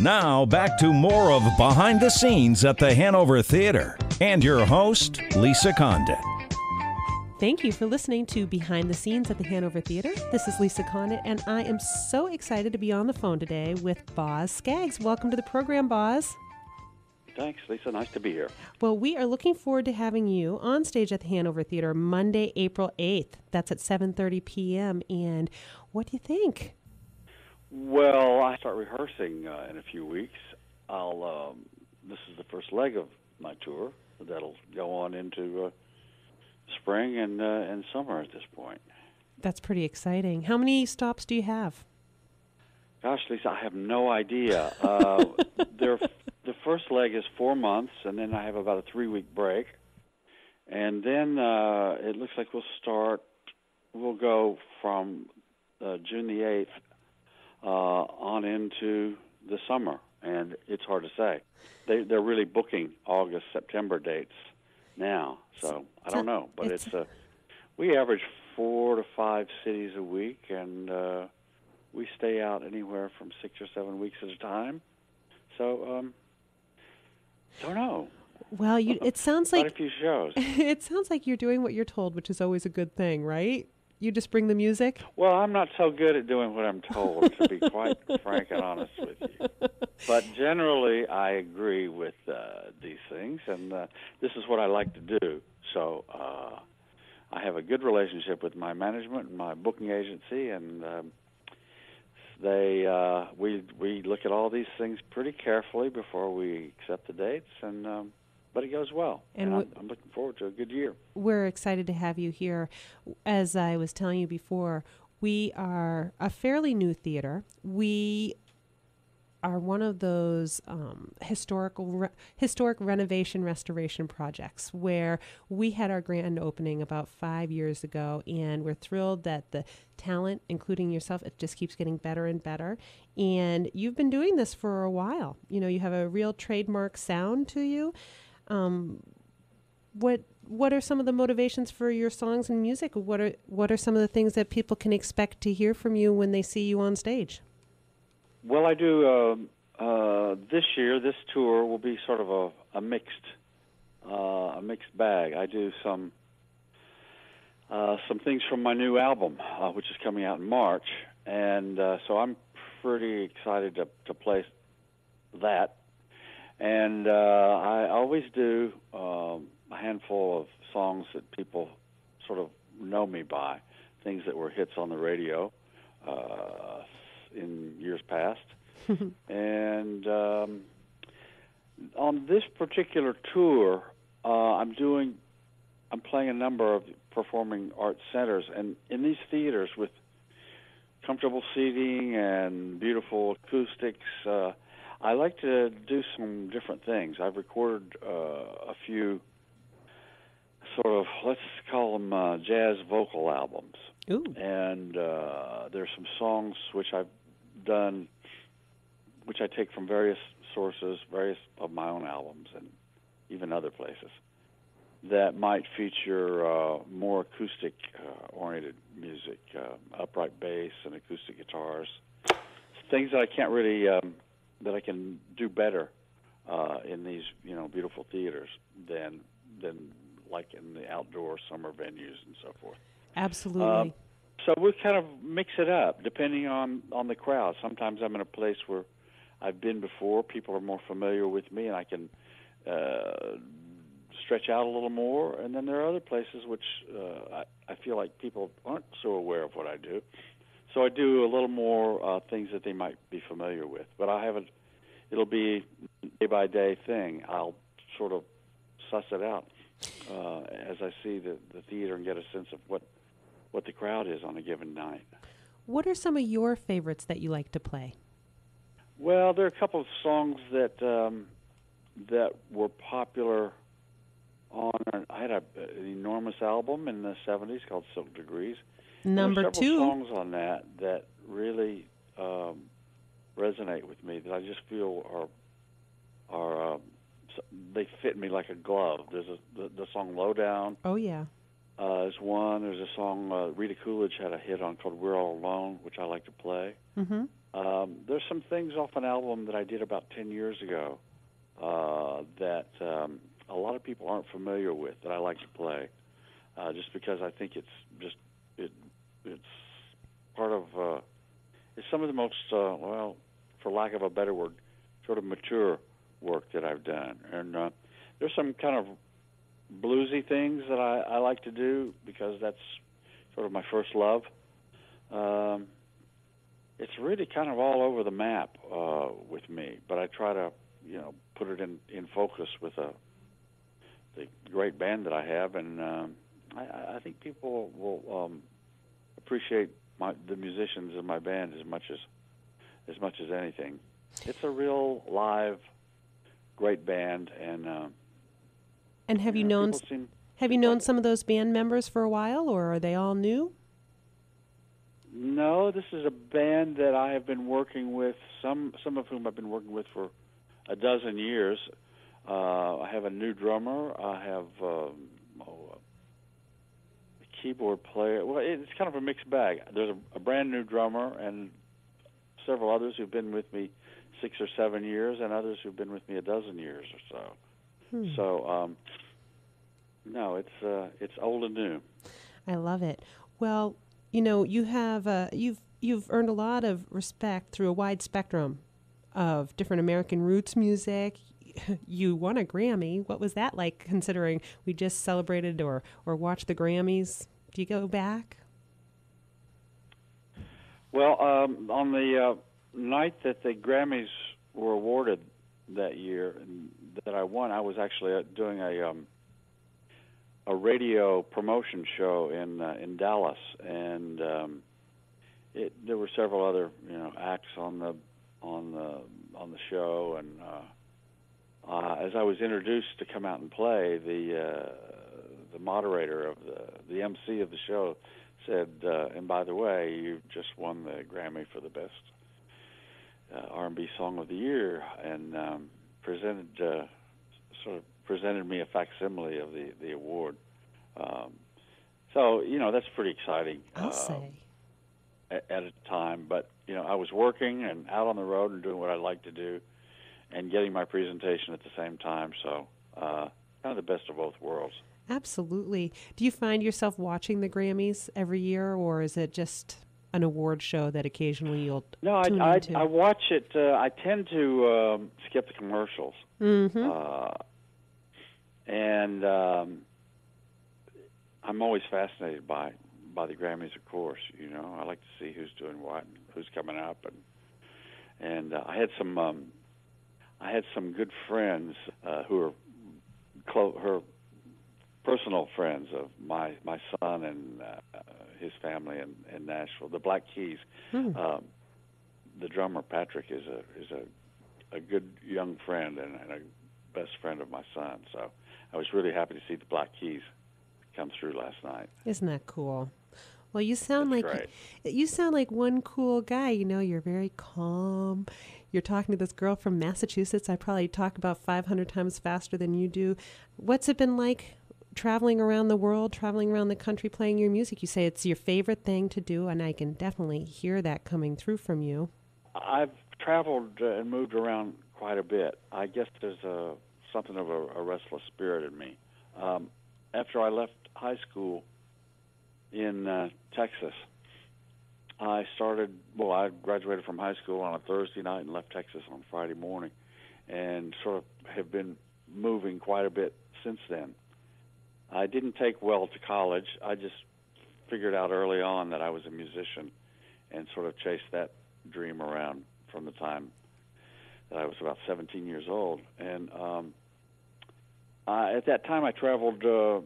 Now, back to more of Behind the Scenes at the Hanover Theater and your host, Lisa Condit. Thank you for listening to Behind the Scenes at the Hanover Theater. This is Lisa Condit, and I am so excited to be on the phone today with Boz Scaggs. Welcome to the program, Boz. Thanks, Lisa. Nice to be here. Well, we are looking forward to having you on stage at the Hanover Theater Monday, April 8th. That's at 7:30 p.m. And what do you think? Well, I start rehearsing uh, in a few weeks. I'll. Um, this is the first leg of my tour that'll go on into uh, spring and uh, and summer at this point. That's pretty exciting. How many stops do you have? Gosh, Lisa, I have no idea. Uh, there, the first leg is four months, and then I have about a three-week break, and then uh, it looks like we'll start. We'll go from uh, June the eighth uh, on into the summer, and it's hard to say. They they're really booking August September dates now, so I don't know, but it's, It's- uh, we average four to five cities a week, and uh, we stay out anywhere from six or seven weeks at a time. So um, don't know. Well, you it sounds Quite like a few shows. it sounds like you're doing what you're told, which is always a good thing, right? You just bring the music. Well, I'm not so good at doing what I'm told, to be quite frank and honest with you. But generally, I agree with uh, these things, and uh, this is what I like to do. So uh, I have a good relationship with my management and my booking agency, and um, they uh, we we look at all these things pretty carefully before we accept the dates, and um, but it goes well, And and, I'm, I'm looking forward to a good year. We're excited to have you here. As I was telling you before, we are a fairly new theater. We are one of those um, historical re- historic renovation restoration projects where we had our grand opening about five years ago, and we're thrilled that the talent, including yourself, it just keeps getting better and better. And you've been doing this for a while. You know, you have a real trademark sound to you. Um, what what are some of the motivations for your songs and music? What are what are some of the things that people can expect to hear from you when they see you on stage? Well, I do. Um, uh, this year, this tour will be sort of a, a mixed, uh, a mixed bag. I do some, uh, some things from my new album, uh, which is coming out in March, and uh, so I'm pretty excited to to play that. And uh, I always do um, a handful of songs that people sort of know me by, things that were hits on the radio uh, in years past. and um, on this particular tour, uh, I'm doing, I'm playing a number of performing arts centers, and in these theaters with comfortable seating and beautiful acoustics. Uh, I like to do some different things. I've recorded uh, a few sort of let's call them uh, jazz vocal albums, Ooh, and uh, there's some songs which I've done, which I take from various sources, various of my own albums, and even other places that might feature uh, more acoustic uh, oriented music, uh, upright bass and acoustic guitars, things that I can't really um, that I can do better uh, in these you know beautiful theaters than than like in the outdoor summer venues and so forth. absolutely. So we kind of mix it up depending on on the crowd. Sometimes I'm in a place where I've been before, people are more familiar with me, and I can uh, stretch out a little more. And then there are other places which uh, I, I feel like people aren't so aware of what I do. So I do a little more uh, things that they might be familiar with. But I haven't. It'll be day by day thing. I'll sort of suss it out uh, as I see the the theater and get a sense of what what the crowd is on a given night. what are some of your favorites that you like to play? Well, there are a couple of songs that um, that were popular on. I had a, an enormous album in the '70s called Silk Degrees. Number two. songs on that that really um, resonate with me. That I just feel are are um, they fit me like a glove. There's a the, the song "Low Down." Oh yeah. uh, is one. There's a song uh, Rita Coolidge had a hit on called "We're All Alone," which I like to play. Mm-hmm. Um, there's some things off an album that I did about 10 years ago uh, that um, a lot of people aren't familiar with that I like to play, uh, just because I think it's just it it's part of uh, it's some of the most uh, well, for lack of a better word, sort of mature work that I've done, and uh, there's some kind of bluesy things that I, I like to do because that's sort of my first love. Um, it's really kind of all over the map uh, with me, but I try to, you know, put it in in focus with a the great band that I have, and um, I, I think people will um, appreciate my the musicians in my band as much as as much as anything. It's a real live, great band, and uh, And have you know, known people seem- have you known some of those band members for a while, or are they all new? No, this is a band that I have been working with. Some some of whom I've been working with for a dozen years. Uh, I have a new drummer. I have um, oh, keyboard player. Well, it's kind of a mixed bag. There's a, a brand new drummer and several others who've been with me six or seven years, and others who've been with me a dozen years or so. Hmm. So, um, no, it's uh, it's old and new. I love it. Well, you know, you have uh, you've you've earned a lot of respect through a wide spectrum of different American roots music. You won a Grammy. What was that like? Considering we just celebrated or or watched the Grammys. Do you go back? Well, um, on the uh, night that the Grammys were awarded that year that I won, I was actually uh, doing a um, a radio promotion show in uh, in Dallas, and um, it, there were several other you know acts on the on the on the show, and uh, uh, as I was introduced to come out and play, the uh, the moderator of the the MC of the show said, uh, and by the way, you just won the Grammy for the best uh, R&B song of the year, and um, presented uh, sort of presented me a facsimile of the the award. Um, so you know that's pretty exciting. I'll uh, say. at, at a time, but you know I was working and out on the road and doing what I like to do, and getting my presentation at the same time. So uh, kind of the best of both worlds. Absolutely. Do you find yourself watching the Grammys every year, or is it just an award show that occasionally you'll No, I, I? I watch it. Uh, I tend to um, skip the commercials, mm-hmm. uh, and um, I'm always fascinated by by the Grammys. Of course, you know, I like to see who's doing what and who's coming up, and and uh, I had some um, I had some good friends uh, who are clo- her personal friends of my my son and uh, his family in, in Nashville, the Black Keys. Hmm. Um, the drummer Patrick is a is a a good young friend and, and a best friend of my son. So I was really happy to see the Black Keys come through last night. Isn't that cool? Well, you sound That's like great. you sound like one cool guy. You know, you're very calm. You're talking to this girl from Massachusetts. I probably talk about 500 times faster than you do. What's it been like traveling around the world, traveling around the country playing your music? You say it's your favorite thing to do, and I can definitely hear that coming through from you. I've traveled uh, and moved around quite a bit. I guess there's a something of a, a restless spirit in me. Um, after I left high school in uh, Texas, I started. Well, I graduated from high school on a Thursday night and left Texas on Friday morning, and sort of have been moving quite a bit since then. I didn't take well to college. I just figured out early on that I was a musician, and sort of chased that dream around from the time that I was about 17 years old. And um, I, at that time, I traveled. Uh,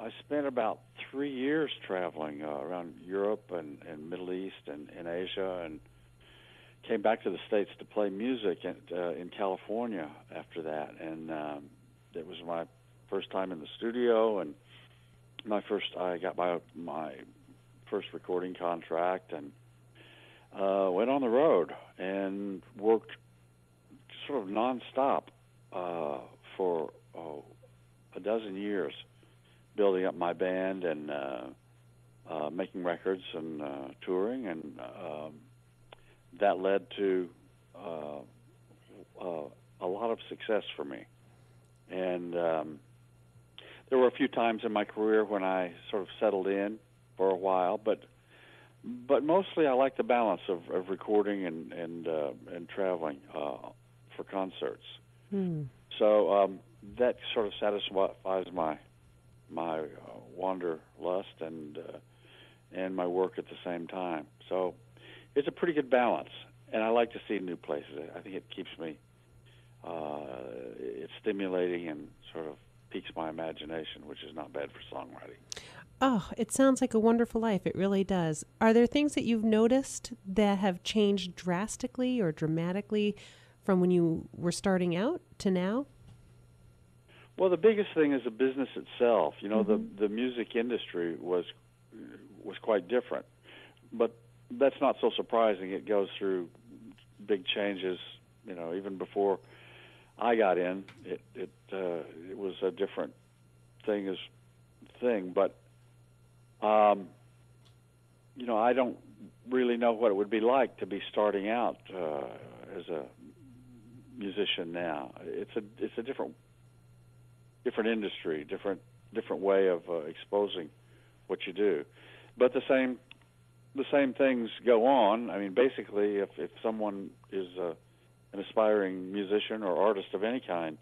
I spent about three years traveling uh, around Europe and, and Middle East and, and Asia, and came back to the states to play music in, uh, in California after that. And um, it was my first time in the studio, and my first. I got my my first recording contract, and uh, went on the road and worked sort of nonstop uh, for oh, a dozen years building up my band and uh, uh, making records and uh, touring, and um, that led to uh, uh, a lot of success for me. And um, there were a few times in my career when I sort of settled in for a while, but but mostly I like the balance of, of recording and and uh, and traveling uh, for concerts. Hmm. So um, that sort of satisfies my my uh, wanderlust and uh, and my work at the same time. So it's a pretty good balance, and I like to see new places. I think it keeps me. Uh, it's stimulating and sort of piques my imagination, which is not bad for songwriting. Oh, it sounds like a wonderful life. It really does. Are there things that you've noticed that have changed drastically or dramatically from when you were starting out to now? Well, the biggest thing is the business itself. You know, Mhm. the the music industry was was quite different, but that's not so surprising. It goes through big changes. You know, even before I got in, it it uh, it was a different thing as thing. But um, you know, I don't really know what it would be like to be starting out uh, as a musician now. It's a it's a different different industry, different different way of uh, exposing what you do. But the same the same things go on. I mean, basically, if if someone is uh, an aspiring musician or artist of any kind,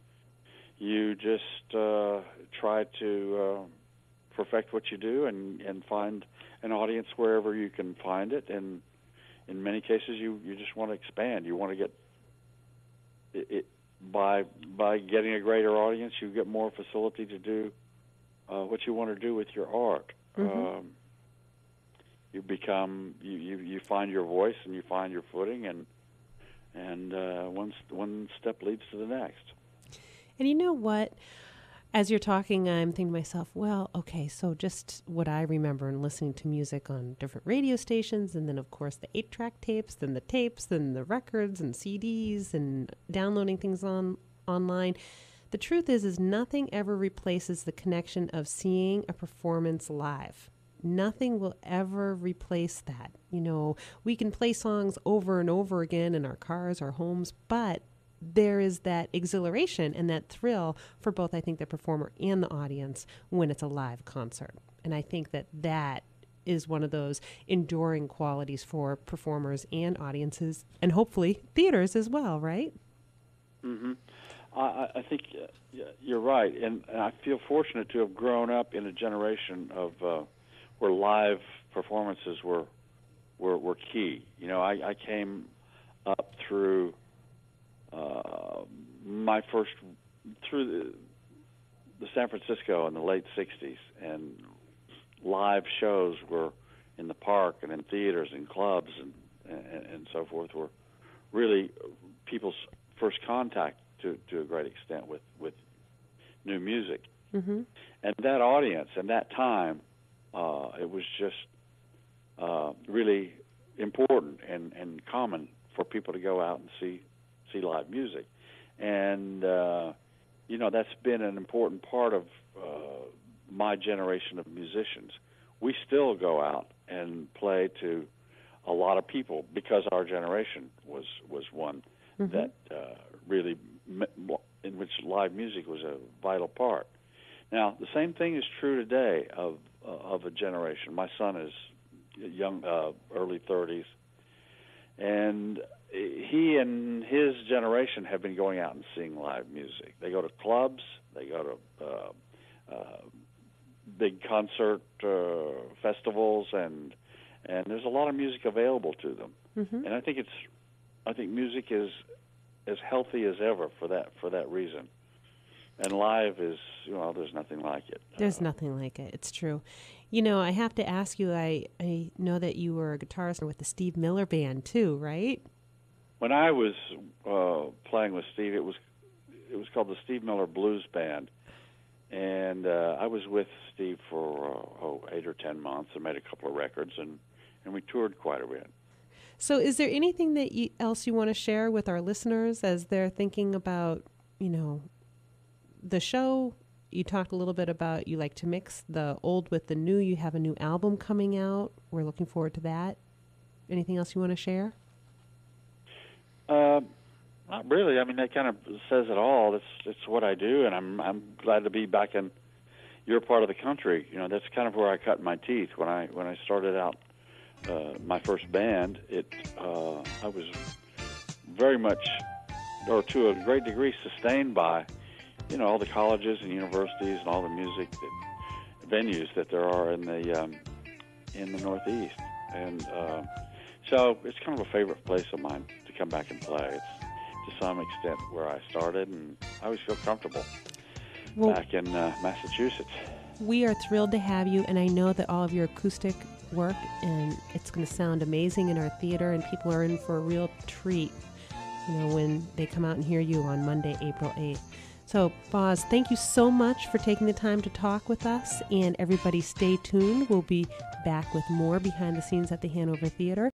you just uh, try to uh, perfect what you do and and find an audience wherever you can find it. And in many cases, you you just want to expand. You want to get it, it by by getting a greater audience, you get more facility to do uh, what you want to do with your art. Mhm. Um, you become you, you you find your voice and you find your footing and and uh, one one step leads to the next. And you know what? As you're talking, I'm thinking to myself, well, okay, so just what I remember in listening to music on different radio stations, and then, of course, the eight track tapes, then the tapes, then the records and CDs, and downloading things on online. The truth is, is nothing ever replaces the connection of seeing a performance live. Nothing will ever replace that. You know, we can play songs over and over again in our cars, our homes, but there is that exhilaration and that thrill for both I think the performer and the audience when it's a live concert. And I think that that is one of those enduring qualities for performers and audiences and hopefully theaters as well, right? Mm-hmm. I, I- think uh, you're right, and, and I feel fortunate to have grown up in a generation of uh, where live performances were were, were key. You know, I, I came up through uh, my first through the, the San Francisco in the late '60s, and live shows were in the park and in theaters and clubs and and, and so forth were really people's first contact to to a great extent with with new music Mm-hmm. and that audience and that time uh, it was just uh, really important and and common for people to go out and see see live music and uh, you know that's been an important part of uh, my generation of musicians we still go out and play to a lot of people because our generation was was one Mhm. that uh, really in which live music was a vital part. Now, the same thing is true today of uh, of a generation. My son is young, uh, early 30s, and he and his generation have been going out and seeing live music. They go to clubs, they go to uh, uh, big concert uh, festivals, and and there's a lot of music available to them. Mm-hmm. And I think it's I think music is as healthy as ever for that for that reason. And live is you know there's nothing like it. There's Uh, nothing like it. It's true. You know, I have to ask you. I I know that you were a guitarist with the Steve Miller Band too, right? When I was uh, playing with Steve, it was it was called the Steve Miller Blues Band, and uh, I was with Steve for uh, oh eight or ten months and made a couple of records and and we toured quite a bit. So, is there anything that you, else you want to share with our listeners as they're thinking about, you know, the show you talked a little bit about you like to mix the old with the new. You have a new album coming out. We're looking forward to that. Anything else you want to share? Uh, not really. I mean, that kind of says it all. That's it's what I do, and I'm I'm glad to be back in your part of the country. You know, that's kind of where I cut my teeth when I when I started out uh, my first band. It uh, I was very much, or to a great degree, sustained by you know all the colleges and universities and all the music that, venues that there are in the um, in the Northeast, and uh, so it's kind of a favorite place of mine to come back and play. It's to some extent where I started, and I always feel comfortable Well, back in uh, Massachusetts. we are thrilled to have you, and I know that all of your acoustic work and it's going to sound amazing in our theater, and people are in for a real treat. You know, when they come out and hear you on Monday, April eighth. So, Boz, thank you so much for taking the time to talk with us, and everybody, stay tuned. We'll be back with more behind the scenes at the Hanover Theater.